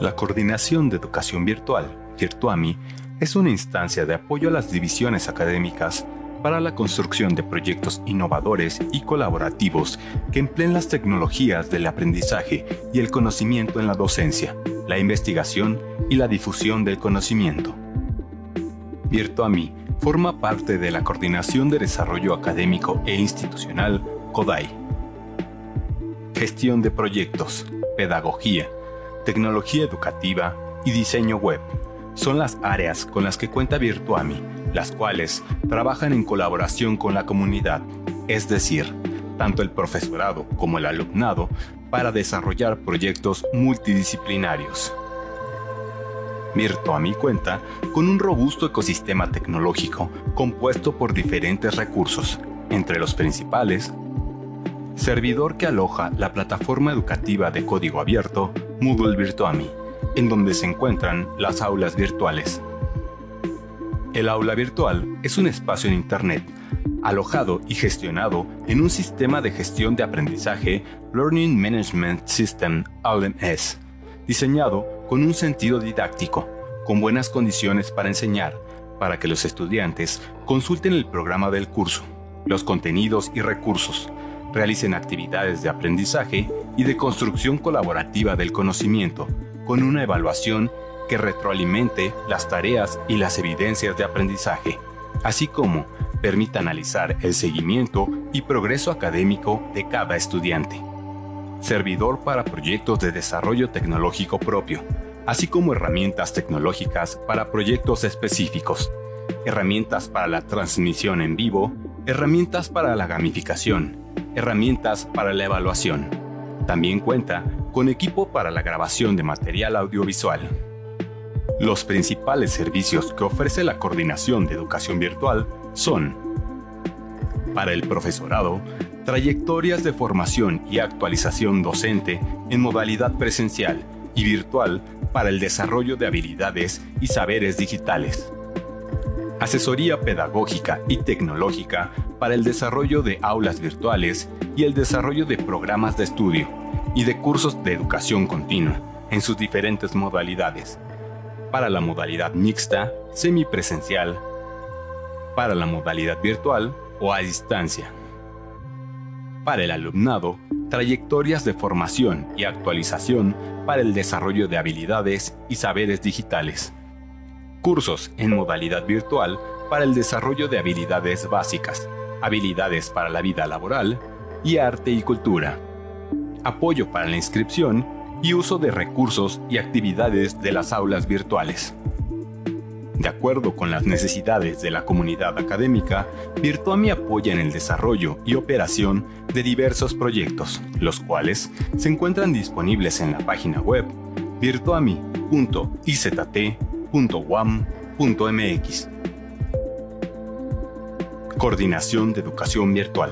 La Coordinación de Educación Virtual, Virtuami, es una instancia de apoyo a las divisiones académicas para la construcción de proyectos innovadores y colaborativos que empleen las tecnologías del aprendizaje y el conocimiento en la docencia, la investigación y la difusión del conocimiento. Virtuami forma parte de la Coordinación de Desarrollo Académico e Institucional CODAI. Gestión de proyectos, pedagogía, tecnología educativa y diseño web son las áreas con las que cuenta Virtuami, las cuales trabajan en colaboración con la comunidad, es decir, tanto el profesorado como el alumnado, para desarrollar proyectos multidisciplinarios. Virtuami cuenta con un robusto ecosistema tecnológico compuesto por diferentes recursos, entre los principales, servidor que aloja la plataforma educativa de código abierto Moodle Virtuami, en donde se encuentran las aulas virtuales. El aula virtual es un espacio en Internet, alojado y gestionado en un sistema de gestión de aprendizaje Learning Management System LMS, diseñado con un sentido didáctico, con buenas condiciones para enseñar, para que los estudiantes consulten el programa del curso, los contenidos y recursos, realicen actividades de aprendizaje y de construcción colaborativa del conocimiento, con una evaluación que retroalimente las tareas y las evidencias de aprendizaje, así como permita analizar el seguimiento y progreso académico de cada estudiante. Servidor para proyectos de desarrollo tecnológico propio, así como herramientas tecnológicas para proyectos específicos, herramientas para la transmisión en vivo, herramientas para la gamificación, herramientas para la evaluación. También cuenta con equipo para la grabación de material audiovisual. Los principales servicios que ofrece la Coordinación de Educación Virtual son, para el profesorado, trayectorias de formación y actualización docente en modalidad presencial y virtual para el desarrollo de habilidades y saberes digitales. Asesoría pedagógica y tecnológica para el desarrollo de aulas virtuales y el desarrollo de programas de estudio y de cursos de educación continua en sus diferentes modalidades. Para la modalidad mixta, semipresencial, para la modalidad virtual o a distancia. Para el alumnado, trayectorias de formación y actualización para el desarrollo de habilidades y saberes digitales. Cursos en modalidad virtual para el desarrollo de habilidades básicas, habilidades para la vida laboral y arte y cultura. Apoyo para la inscripción y uso de recursos y actividades de las aulas virtuales. De acuerdo con las necesidades de la comunidad académica, Virtuami apoya en el desarrollo y operación de diversos proyectos, los cuales se encuentran disponibles en la página web virtuami.izt.wam.mx. Coordinación de Educación Virtual.